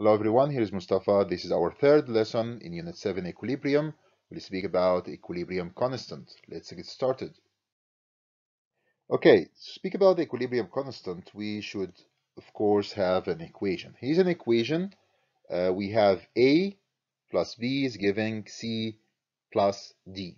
Hello everyone, here is Mostafa. This is our third lesson in Unit 7 Equilibrium. We'll speak about equilibrium constant. Let's get started. Okay, to speak about the equilibrium constant, we should of course have an equation. Here's an equation. Uh, we have A plus B is giving C plus D.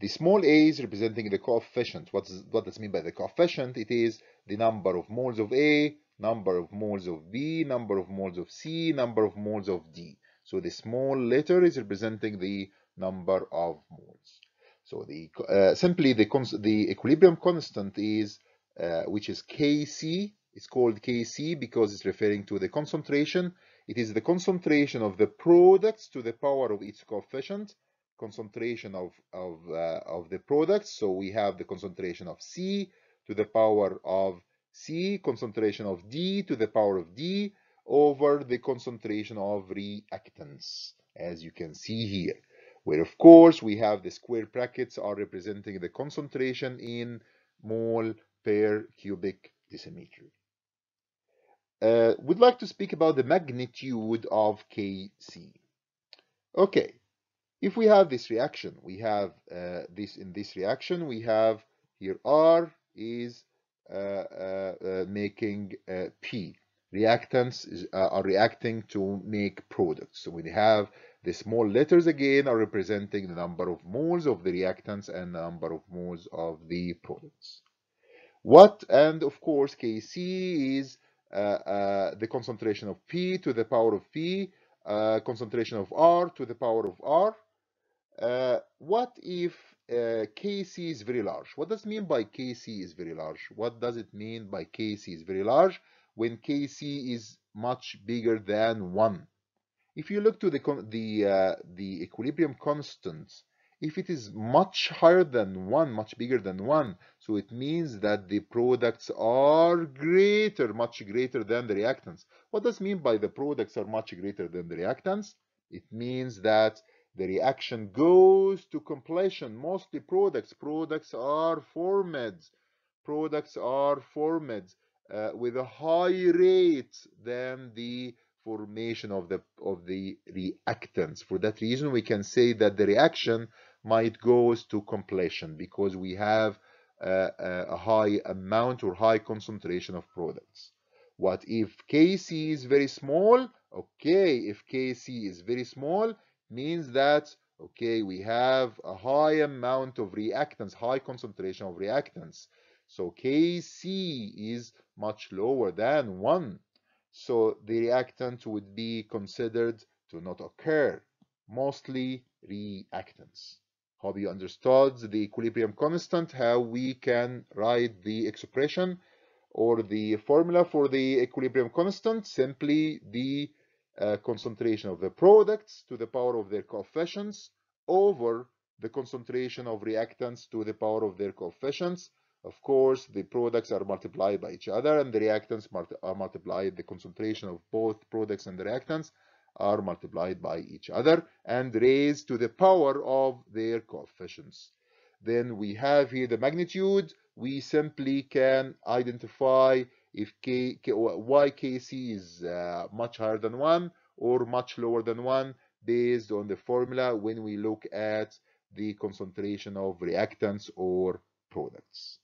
The small a is representing the coefficient. What does, what does mean by the coefficient? It is the number of moles of A number of moles of B, number of moles of C, number of moles of D. So the small letter is representing the number of moles. So the uh, simply the the equilibrium constant is uh, which is Kc. It's called Kc because it's referring to the concentration. It is the concentration of the products to the power of its coefficient, concentration of of uh, of the products. So we have the concentration of C to the power of C concentration of D to the power of D over the concentration of reactants, as you can see here, where of course we have the square brackets are representing the concentration in mole per cubic decimeter. Uh, we'd like to speak about the magnitude of Kc. Okay, if we have this reaction, we have uh, this in this reaction, we have here R is making P. Reactants is, are reacting to make products. So we have the small letters again are representing the number of moles of the reactants and the number of moles of the products. What, and of course, Kc is uh, uh, the concentration of P to the power of P, uh, concentration of R to the power of R. what if uh, Kc is very large. What does it mean by Kc is very large? What does it mean by Kc is very large when Kc is much bigger than 1? If you look to the, the, uh, the equilibrium constant, if it is much higher than 1, much bigger than 1, so it means that the products are greater, much greater than the reactants. What does mean by the products are much greater than the reactants? It means that the reaction goes to completion. Mostly products. Products are formed. Products are formed uh, with a high rate than the formation of the of the reactants. For that reason, we can say that the reaction might goes to completion because we have uh, a high amount or high concentration of products. What if Kc is very small? Okay, if Kc is very small, means that okay we have a high amount of reactants high concentration of reactants. So kc is much lower than 1 so the reactant would be considered to not occur mostly reactants. Hope you understood the equilibrium constant how we can write the expression or the formula for the equilibrium constant? Simply the concentration of the products to the power of their coefficients over the concentration of reactants to the power of their coefficients. Of course, the products are multiplied by each other and the reactants are multiplied. The concentration of both products and the reactants are multiplied by each other and raised to the power of their coefficients. Then we have here the magnitude. We simply can identify if K, K, y Kc is uh, much higher than 1 or much lower than 1 based on the formula when we look at the concentration of reactants or products.